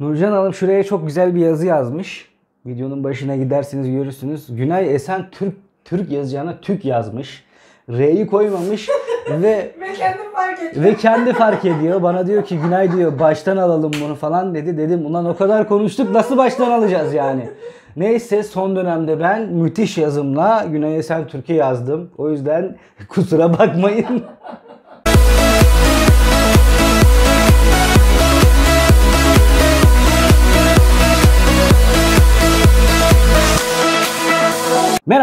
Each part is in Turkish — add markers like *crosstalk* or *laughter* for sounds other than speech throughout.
Nurcan Hanım şuraya çok güzel bir yazı yazmış. Videonun başına gidersiniz görürsünüz. Günay Esen Türk Türk yazacağına Türk yazmış. R'yi koymamış *laughs* ve Ve kendim fark ettim. ve kendi fark ediyor. Bana diyor ki Günay diyor baştan alalım bunu falan dedi. Dedim ulan o kadar konuştuk nasıl baştan alacağız yani. Neyse son dönemde ben müthiş yazımla Günay Esen Türkiye yazdım. O yüzden *laughs* kusura bakmayın. *laughs*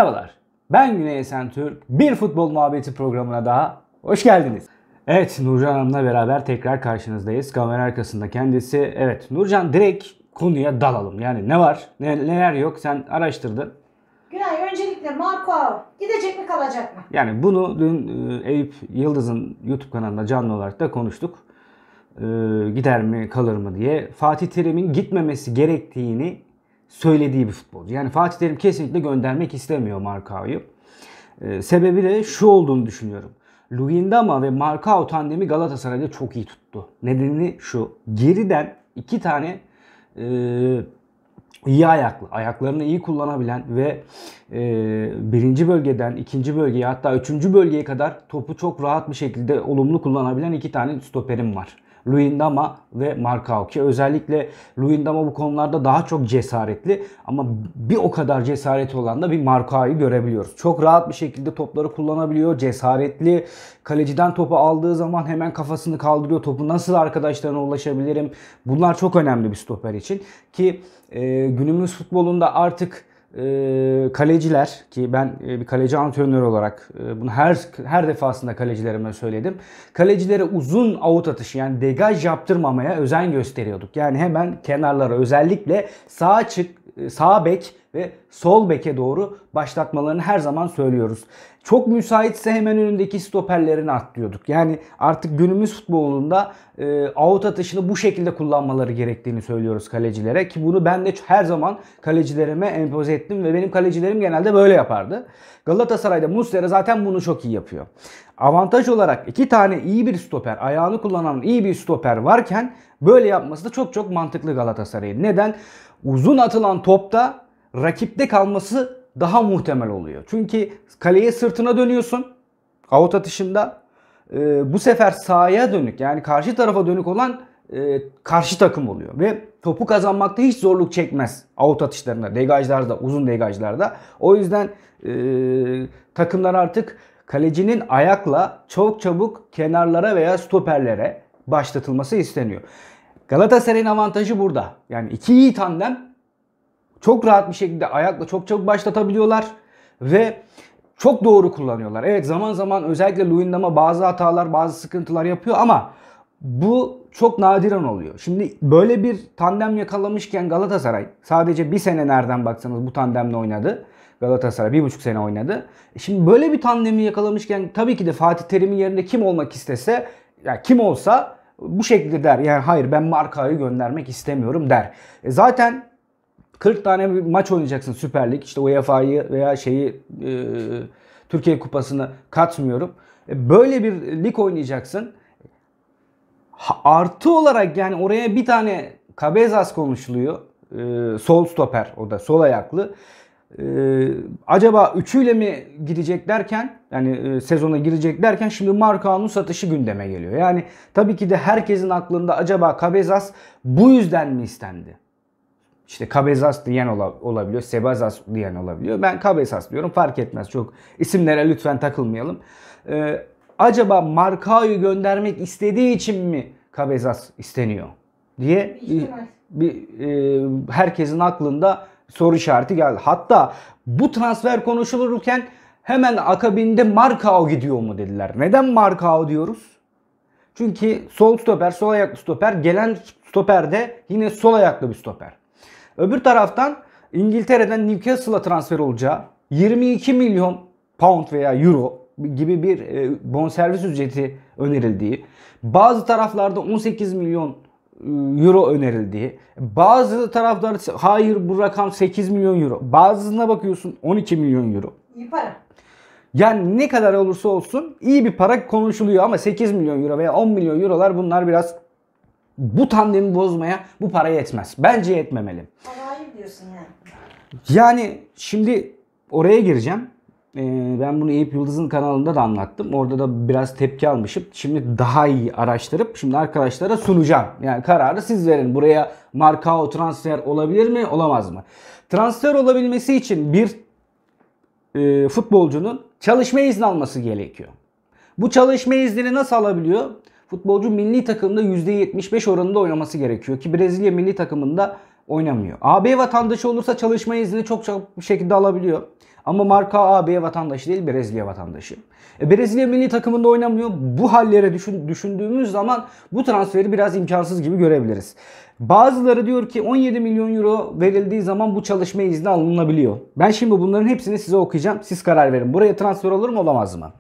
Merhabalar. Ben Güney Esen Türk. Bir futbol muhabbeti programına daha hoş geldiniz. Evet Nurcan Hanım'la beraber tekrar karşınızdayız. Kamera arkasında kendisi. Evet Nurcan direkt konuya dalalım. Yani ne var ne, neler yok sen araştırdın. Günay öncelikle Marco gidecek mi kalacak mı? Yani bunu dün e, Eyüp Yıldız'ın YouTube kanalında canlı olarak da konuştuk. E, gider mi kalır mı diye. Fatih Terim'in gitmemesi gerektiğini söylediği bir futbolcu. Yani Fatih Terim kesinlikle göndermek istemiyor Markao'yu. E, sebebi de şu olduğunu düşünüyorum. Luyendama ve Markao tandemi Galatasaray'da çok iyi tuttu. Nedeni şu. Geriden iki tane e, iyi ayaklı, ayaklarını iyi kullanabilen ve e, birinci bölgeden ikinci bölgeye hatta üçüncü bölgeye kadar topu çok rahat bir şekilde olumlu kullanabilen iki tane stoperim var. Luyendama ve Markao ki özellikle Luyendama bu konularda daha çok cesaretli ama bir o kadar cesareti olan da bir Markao'yu görebiliyoruz. Çok rahat bir şekilde topları kullanabiliyor, cesaretli. Kaleciden topu aldığı zaman hemen kafasını kaldırıyor. Topu nasıl arkadaşlarına ulaşabilirim? Bunlar çok önemli bir stoper için ki e, günümüz futbolunda artık e, kaleciler ki ben e, bir kaleci antrenörü olarak e, bunu her her defasında kalecilerime söyledim. Kalecilere uzun avut atışı yani degaj yaptırmamaya özen gösteriyorduk. Yani hemen kenarlara özellikle sağ çık e, sağ bek ve sol beke doğru başlatmalarını her zaman söylüyoruz. Çok müsaitse hemen önündeki stoperlerini atlıyorduk. Yani artık günümüz futbolunda e, out atışını bu şekilde kullanmaları gerektiğini söylüyoruz kalecilere. Ki bunu ben de her zaman kalecilerime empoze ettim ve benim kalecilerim genelde böyle yapardı. Galatasaray'da Muslera zaten bunu çok iyi yapıyor. Avantaj olarak iki tane iyi bir stoper, ayağını kullanan iyi bir stoper varken böyle yapması da çok çok mantıklı Galatasaray'ın. Neden? Uzun atılan topta rakipte kalması daha muhtemel oluyor. Çünkü kaleye sırtına dönüyorsun out atışında. Ee, bu sefer sahaya dönük yani karşı tarafa dönük olan e, karşı takım oluyor. Ve topu kazanmakta hiç zorluk çekmez out atışlarında, degajlarda, uzun degajlarda. O yüzden e, takımlar artık kalecinin ayakla çok çabuk kenarlara veya stoperlere başlatılması isteniyor. Galatasaray'ın avantajı burada. Yani iki iyi tandem çok rahat bir şekilde ayakla çok çabuk başlatabiliyorlar ve çok doğru kullanıyorlar. Evet zaman zaman özellikle Luyendama bazı hatalar, bazı sıkıntılar yapıyor ama bu çok nadiren oluyor. Şimdi böyle bir tandem yakalamışken Galatasaray sadece bir sene nereden baksanız bu tandemle oynadı. Galatasaray bir buçuk sene oynadı. E Şimdi böyle bir tandemi yakalamışken tabii ki de Fatih Terim'in yerinde kim olmak istese ya kim olsa bu şekilde der. Yani hayır ben Marka'yı göndermek istemiyorum der. E zaten 40 tane bir maç oynayacaksın Süper Lig. İşte UEFA'yı veya şeyi e, Türkiye Kupası'nı katmıyorum. E, böyle bir lig oynayacaksın. Ha, artı olarak yani oraya bir tane Cabezas konuşuluyor. E, sol stoper o da sol ayaklı. E, acaba üçüyle mi girecek derken yani e, sezona girecek derken şimdi Markao'nun satışı gündeme geliyor. Yani tabii ki de herkesin aklında acaba Cabezas bu yüzden mi istendi? İşte Cabezas diyen ola- olabiliyor, Sebazas diyen olabiliyor. Ben Cabezas diyorum fark etmez çok. isimlere lütfen takılmayalım. Ee, acaba Markao'yu göndermek istediği için mi Cabezas isteniyor diye İhtimal. bir e, herkesin aklında soru işareti geldi. Hatta bu transfer konuşulurken hemen akabinde Markao gidiyor mu dediler. Neden Markao diyoruz? Çünkü sol stoper, sol ayaklı stoper, gelen stoper de yine sol ayaklı bir stoper. Öbür taraftan İngiltere'den Newcastle'a transfer olacağı 22 milyon pound veya euro gibi bir e, bonservis ücreti önerildiği, bazı taraflarda 18 milyon e, euro önerildiği, bazı taraflar hayır bu rakam 8 milyon euro, bazısına bakıyorsun 12 milyon euro. İyi para. Yani ne kadar olursa olsun iyi bir para konuşuluyor ama 8 milyon euro veya 10 milyon eurolar bunlar biraz bu tandemi bozmaya bu para yetmez. Bence yetmemeli. Havai diyorsun yani. Yani şimdi oraya gireceğim. Ee, ben bunu Eyüp Yıldız'ın kanalında da anlattım. Orada da biraz tepki almışım. Şimdi daha iyi araştırıp şimdi arkadaşlara sunacağım. Yani kararı siz verin. Buraya Markao transfer olabilir mi, olamaz mı? Transfer olabilmesi için bir e, futbolcunun çalışma izni alması gerekiyor. Bu çalışma iznini nasıl alabiliyor? Futbolcu milli takımda %75 oranında oynaması gerekiyor ki Brezilya milli takımında oynamıyor. AB vatandaşı olursa çalışma izni çok çok bir şekilde alabiliyor. Ama marka AB vatandaşı değil Brezilya vatandaşı. E, Brezilya milli takımında oynamıyor. Bu hallere düşün, düşündüğümüz zaman bu transferi biraz imkansız gibi görebiliriz. Bazıları diyor ki 17 milyon euro verildiği zaman bu çalışma izni alınabiliyor. Ben şimdi bunların hepsini size okuyacağım. Siz karar verin. Buraya transfer olur mu olamaz mı?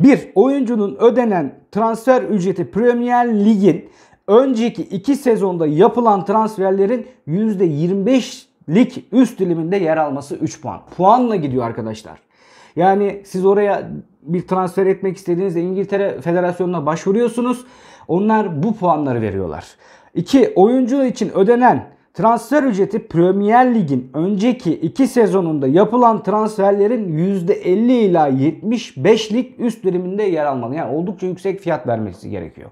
1. Oyuncunun ödenen transfer ücreti Premier Lig'in önceki 2 sezonda yapılan transferlerin %25'lik üst diliminde yer alması 3 puan. Puanla gidiyor arkadaşlar. Yani siz oraya bir transfer etmek istediğinizde İngiltere Federasyonu'na başvuruyorsunuz. Onlar bu puanları veriyorlar. 2. Oyuncu için ödenen transfer ücreti Premier Lig'in önceki 2 sezonunda yapılan transferlerin %50 ila 75'lik üst diliminde yer almalı. Yani oldukça yüksek fiyat vermesi gerekiyor.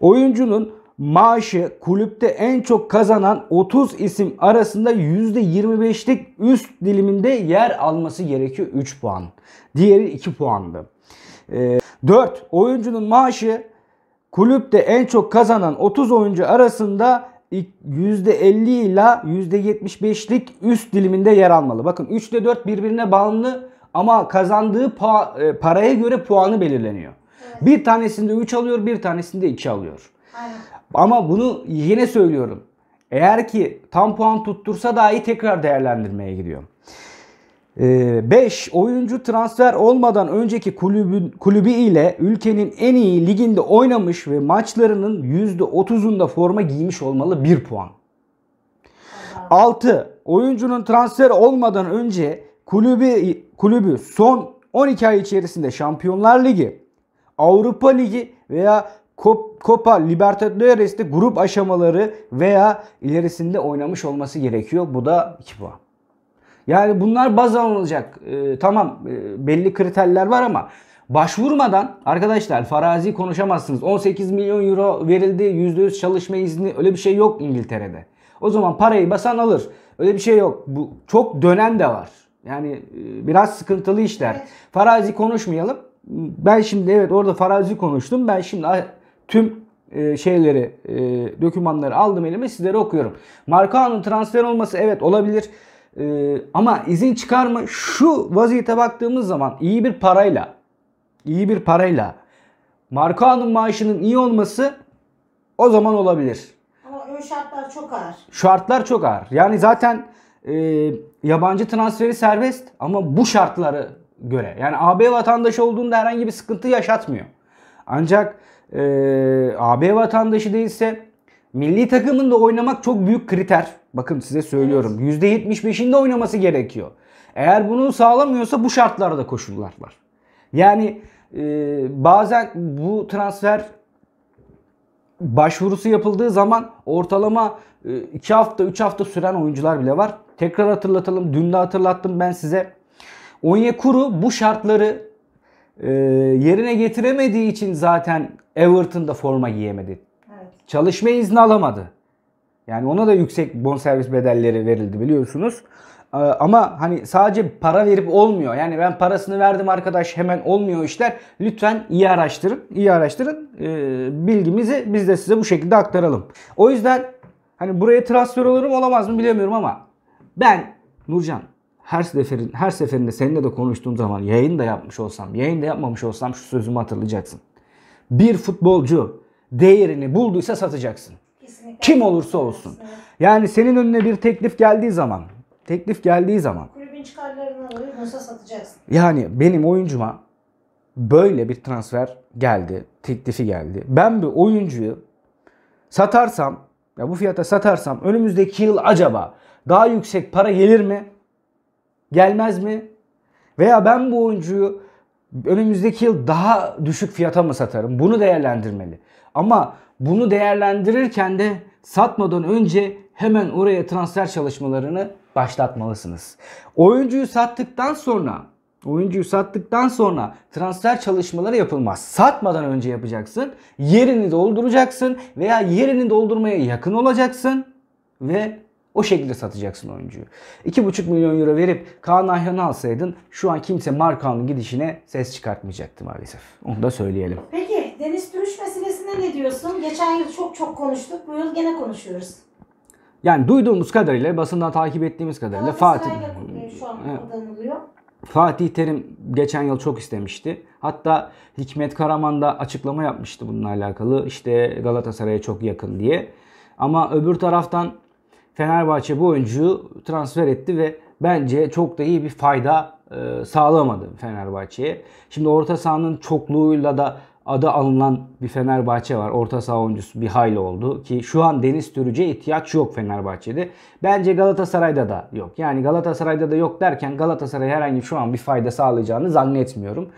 Oyuncunun maaşı kulüpte en çok kazanan 30 isim arasında %25'lik üst diliminde yer alması gerekiyor 3 puan. Diğeri 2 puandı. Ee, 4. Oyuncunun maaşı kulüpte en çok kazanan 30 oyuncu arasında %50 ila %75'lik üst diliminde yer almalı. Bakın 3 ile 4 birbirine bağımlı ama kazandığı pa- e, paraya göre puanı belirleniyor. Bir tanesinde 3 alıyor, bir tanesinde 2 alıyor. Aynen. Ama bunu yine söylüyorum. Eğer ki tam puan tuttursa dahi tekrar değerlendirmeye gidiyor. 5. oyuncu transfer olmadan önceki kulübü, kulübü ile ülkenin en iyi liginde oynamış ve maçlarının %30'unda forma giymiş olmalı 1 puan. 6. Oyuncunun transfer olmadan önce kulübü kulübü son 12 ay içerisinde Şampiyonlar Ligi, Avrupa Ligi veya Cop- Copa Libertadores'te grup aşamaları veya ilerisinde oynamış olması gerekiyor. Bu da 2 puan. Yani bunlar baz alınacak. Ee, tamam e, belli kriterler var ama başvurmadan arkadaşlar farazi konuşamazsınız. 18 milyon euro verildi %100 çalışma izni öyle bir şey yok İngiltere'de. O zaman parayı basan alır. Öyle bir şey yok. Bu çok dönen de var. Yani e, biraz sıkıntılı işler. Evet. Farazi konuşmayalım. Ben şimdi evet orada farazi konuştum. Ben şimdi tüm e, şeyleri, e, dokümanları aldım elime sizlere okuyorum. Markao'nun transfer olması evet olabilir. E, ama izin çıkarma şu vaziyete baktığımız zaman iyi bir parayla iyi bir parayla Markao'nun maaşının iyi olması o zaman olabilir. Ama ön şartlar çok ağır. Şartlar çok ağır. Yani zaten e, yabancı transferi serbest ama bu şartları göre. Yani AB vatandaşı olduğunda herhangi bir sıkıntı yaşatmıyor. Ancak e, AB vatandaşı değilse milli takımında oynamak çok büyük kriter. Bakın size söylüyorum. %75'inde oynaması gerekiyor. Eğer bunu sağlamıyorsa bu şartlarda koşullar var. Yani e, bazen bu transfer başvurusu yapıldığı zaman ortalama 2 hafta 3 hafta süren oyuncular bile var. Tekrar hatırlatalım. Dün de hatırlattım ben size. Onyekuru bu şartları e, yerine getiremediği için zaten Everton'da forma giyemedi. Evet. Çalışma izni alamadı. Yani ona da yüksek bonservis bedelleri verildi biliyorsunuz. Ee, Ama hani sadece para verip olmuyor. Yani ben parasını verdim arkadaş hemen olmuyor işler. Lütfen iyi araştırın. iyi araştırın. Ee, bilgimizi biz de size bu şekilde aktaralım. O yüzden hani buraya transfer olur mu olamaz mı bilemiyorum ama ben Nurcan her seferin her seferinde seninle de konuştuğum zaman yayın da yapmış olsam, yayın da yapmamış olsam şu sözümü hatırlayacaksın. Bir futbolcu değerini bulduysa satacaksın. Kesinlikle. Kim olursa olsun. Evet. Yani senin önüne bir teklif geldiği zaman, teklif geldiği zaman Kulübün çıkarlarına uygunsa satacaksın. yani benim oyuncuma böyle bir transfer geldi, teklifi geldi. Ben bir oyuncuyu satarsam, ya bu fiyata satarsam önümüzdeki yıl acaba daha yüksek para gelir mi? Gelmez mi? Veya ben bu oyuncuyu önümüzdeki yıl daha düşük fiyata mı satarım? Bunu değerlendirmeli. Ama bunu değerlendirirken de satmadan önce hemen oraya transfer çalışmalarını başlatmalısınız. Oyuncuyu sattıktan sonra Oyuncuyu sattıktan sonra transfer çalışmaları yapılmaz. Satmadan önce yapacaksın. Yerini dolduracaksın veya yerini doldurmaya yakın olacaksın ve o şekilde satacaksın oyuncuyu. 2,5 milyon euro verip Kaan Ayhan'ı alsaydın şu an kimse Markan'ın gidişine ses çıkartmayacaktı maalesef. Onu da söyleyelim. Peki Deniz Türüç meselesine ne diyorsun? Geçen yıl çok çok konuştuk. Bu yıl gene konuşuyoruz. Yani duyduğumuz kadarıyla, basından takip ettiğimiz kadarıyla Fatih şu an kullanılıyor. Fatih Terim geçen yıl çok istemişti. Hatta Hikmet Karaman da açıklama yapmıştı bununla alakalı. İşte Galatasaray'a çok yakın diye. Ama öbür taraftan Fenerbahçe bu oyuncuyu transfer etti ve bence çok da iyi bir fayda e, sağlamadı Fenerbahçe'ye. Şimdi orta sahanın çokluğuyla da adı alınan bir Fenerbahçe var. Orta saha oyuncusu bir hayli oldu ki şu an Deniz Türücü'ye ihtiyaç yok Fenerbahçe'de. Bence Galatasaray'da da yok. Yani Galatasaray'da da yok derken Galatasaray herhangi şu an bir fayda sağlayacağını zannetmiyorum.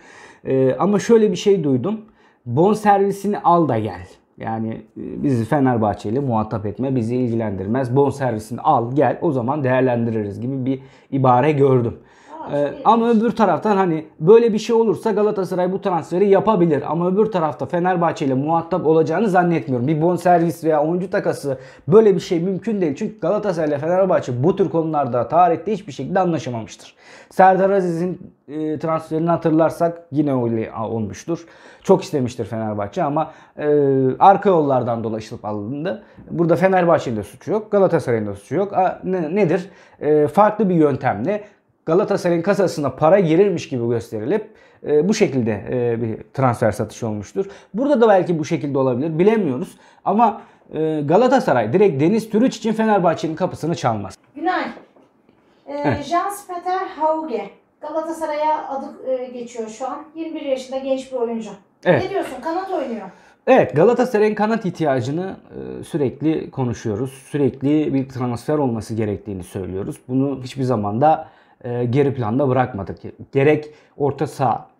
Ee, ama şöyle bir şey duydum. Bon servisini al da gel. Yani e, bizi Fenerbahçe ile muhatap etme, bizi ilgilendirmez. Bon servisini al gel o zaman değerlendiririz gibi bir ibare gördüm. Ee, ama öbür taraftan hani böyle bir şey olursa Galatasaray bu transferi yapabilir. Ama öbür tarafta Fenerbahçe ile muhatap olacağını zannetmiyorum. Bir bonservis veya oyuncu takası böyle bir şey mümkün değil. Çünkü Galatasaray ile Fenerbahçe bu tür konularda tarihte hiçbir şekilde anlaşamamıştır. Serdar Aziz'in e, transferini hatırlarsak yine öyle olmuştur. Çok istemiştir Fenerbahçe ama e, arka yollardan dolaşılıp alındı. Burada Fenerbahçe'nin de suçu yok, Galatasaray'ın da suçu yok. A, ne- nedir? E, farklı bir yöntemle Galatasaray'ın kasasına para girirmiş gibi gösterilip e, bu şekilde e, bir transfer satışı olmuştur. Burada da belki bu şekilde olabilir bilemiyoruz. Ama e, Galatasaray direkt Deniz Türüç için Fenerbahçe'nin kapısını çalmaz. Günay. Ee, Evet. Jans-Peter Hauge. Galatasaray'a adı e, geçiyor şu an. 21 yaşında genç bir oyuncu. Evet. Ne diyorsun? Kanat oynuyor. Evet Galatasaray'ın kanat ihtiyacını e, sürekli konuşuyoruz. Sürekli bir transfer olması gerektiğini söylüyoruz. Bunu hiçbir zaman da e, geri planda bırakmadık. Gerek orta saha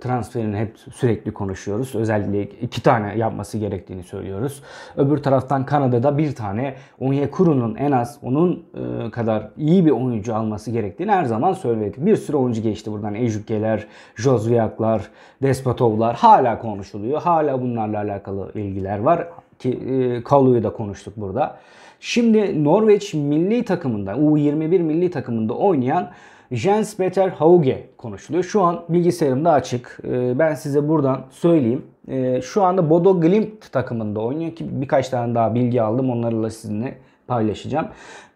transferini hep sürekli konuşuyoruz. Özellikle iki tane yapması gerektiğini söylüyoruz. Öbür taraftan Kanada'da bir tane Onyekuru'nun en az onun e, kadar iyi bir oyuncu alması gerektiğini her zaman söyledik. Bir sürü oyuncu geçti buradan. Ejükeler, Jozviaklar, Despotovlar hala konuşuluyor. Hala bunlarla alakalı ilgiler var ki e, Kalu'yu da konuştuk burada. Şimdi Norveç milli takımında, U21 milli takımında oynayan Jens Peter Hauge konuşuluyor. Şu an bilgisayarımda açık. Ee, Ben size buradan söyleyeyim. Ee, Şu anda Bodo Glimt takımında oynuyor ki birkaç tane daha bilgi aldım. Onları da sizinle paylaşacağım.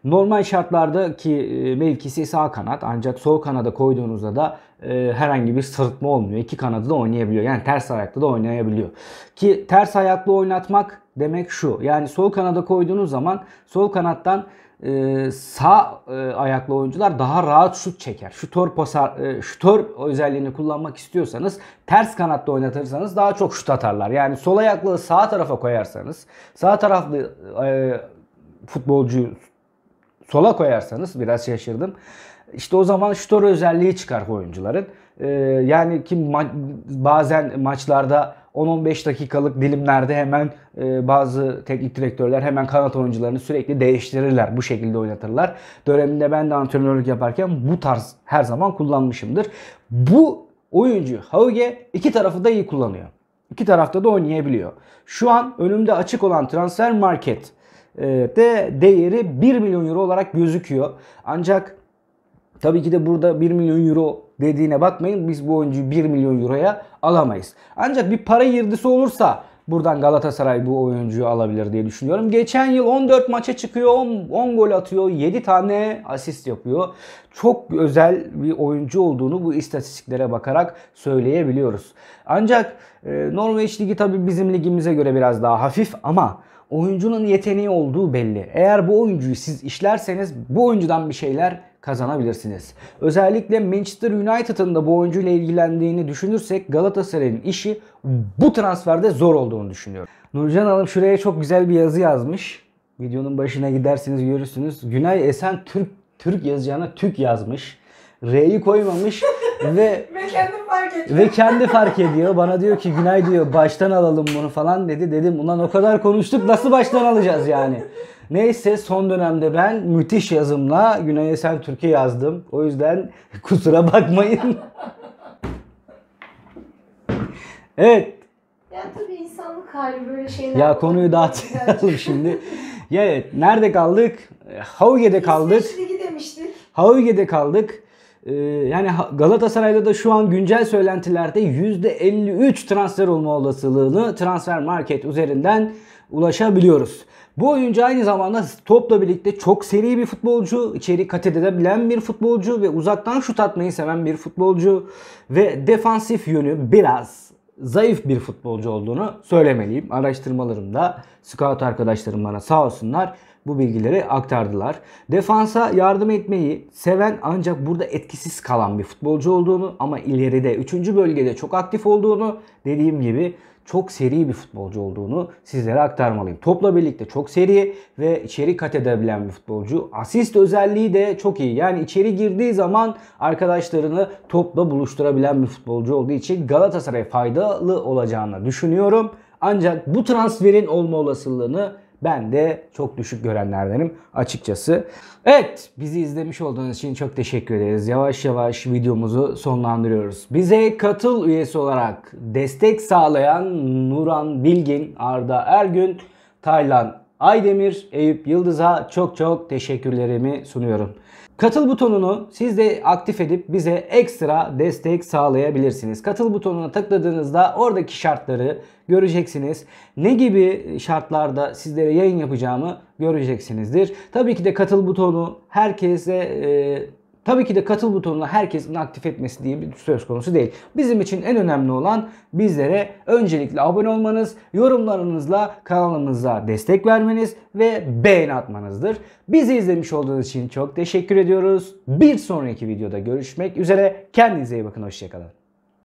Normal şartlardaki e, mevkisi sağ kanat ancak sol kanada koyduğunuzda da e, herhangi bir sırıtma olmuyor. İki kanadı da oynayabiliyor. Yani ters ayaklı da oynayabiliyor. Ki ters ayaklı oynatmak demek şu. Yani sol kanada koyduğunuz zaman sol kanattan e, sağ e, ayaklı oyuncular daha rahat şut çeker. Şutör pasar, e, şutör özelliğini kullanmak istiyorsanız ters kanatta oynatırsanız daha çok şut atarlar. Yani sol ayaklı sağ tarafa koyarsanız sağ taraflı e, futbolcuyu sola koyarsanız biraz şaşırdım. İşte o zaman şutör özelliği çıkar oyuncuların. Ee, yani kim ma- bazen maçlarda 10-15 dakikalık dilimlerde hemen e, bazı teknik direktörler hemen kanat oyuncularını sürekli değiştirirler. Bu şekilde oynatırlar. Döneminde ben de antrenörlük yaparken bu tarz her zaman kullanmışımdır. Bu oyuncu Hauge iki tarafı da iyi kullanıyor. İki tarafta da oynayabiliyor. Şu an önümde açık olan transfer market e, de değeri 1 milyon euro olarak gözüküyor. Ancak tabii ki de burada 1 milyon euro dediğine bakmayın. Biz bu oyuncuyu 1 milyon euroya alamayız. Ancak bir para girdisi olursa buradan Galatasaray bu oyuncuyu alabilir diye düşünüyorum. Geçen yıl 14 maça çıkıyor, 10, 10 gol atıyor, 7 tane asist yapıyor. Çok özel bir oyuncu olduğunu bu istatistiklere bakarak söyleyebiliyoruz. Ancak e, Norveç Ligi tabii bizim ligimize göre biraz daha hafif ama oyuncunun yeteneği olduğu belli. Eğer bu oyuncuyu siz işlerseniz bu oyuncudan bir şeyler kazanabilirsiniz. Özellikle Manchester United'ın da bu oyuncuyla ilgilendiğini düşünürsek Galatasaray'ın işi bu transferde zor olduğunu düşünüyorum. Nurcan Hanım şuraya çok güzel bir yazı yazmış. Videonun başına giderseniz görürsünüz. Günay Esen Türk Türk yazacağına Türk yazmış. R'yi koymamış. Ve Ve kendim fark ettim. ve kendi fark ediyor. Bana diyor ki Günay diyor baştan alalım bunu falan dedi. Dedim ulan o kadar konuştuk nasıl baştan alacağız yani. Neyse son dönemde ben müthiş yazımla Günay Esen Türkiye yazdım. O yüzden *laughs* kusura bakmayın. evet Ya tabii insanlık hali böyle şeyler. ya konuyu dağıtmayalım *laughs* şimdi. Ya evet nerede kaldık? Hauge'de kaldık. İsveç Ligi demiştik. Hauge'de kaldık. Ee, yani Galatasaray'da da şu an güncel söylentilerde %53 transfer olma olasılığını transfer market üzerinden ulaşabiliyoruz. Bu oyuncu aynı zamanda topla birlikte çok seri bir futbolcu, içeri kat edebilen bir futbolcu ve uzaktan şut atmayı seven bir futbolcu ve defansif yönü biraz zayıf bir futbolcu olduğunu söylemeliyim. Araştırmalarımda scout arkadaşlarım bana sağ olsunlar bu bilgileri aktardılar. Defansa yardım etmeyi seven ancak burada etkisiz kalan bir futbolcu olduğunu ama ileride 3. bölgede çok aktif olduğunu dediğim gibi çok seri bir futbolcu olduğunu sizlere aktarmalıyım. Topla birlikte çok seri ve içeri kat edebilen bir futbolcu. Asist özelliği de çok iyi. Yani içeri girdiği zaman arkadaşlarını topla buluşturabilen bir futbolcu olduğu için Galatasaray faydalı olacağını düşünüyorum. Ancak bu transferin olma olasılığını ben de çok düşük görenlerdenim açıkçası. Evet bizi izlemiş olduğunuz için çok teşekkür ederiz. Yavaş yavaş videomuzu sonlandırıyoruz. Bize katıl üyesi olarak destek sağlayan Nuran Bilgin, Arda Ergün, Taylan Aydemir, Eyüp Yıldız'a çok çok teşekkürlerimi sunuyorum. Katıl butonunu siz de aktif edip bize ekstra destek sağlayabilirsiniz. Katıl butonuna tıkladığınızda oradaki şartları göreceksiniz. Ne gibi şartlarda sizlere yayın yapacağımı göreceksinizdir. Tabii ki de katıl butonu herkese e, Tabii ki de katıl butonuna herkesin aktif etmesi diye bir söz konusu değil. Bizim için en önemli olan bizlere öncelikle abone olmanız, yorumlarınızla kanalımıza destek vermeniz ve beğeni atmanızdır. Bizi izlemiş olduğunuz için çok teşekkür ediyoruz. Bir sonraki videoda görüşmek üzere. Kendinize iyi bakın. Hoşçakalın.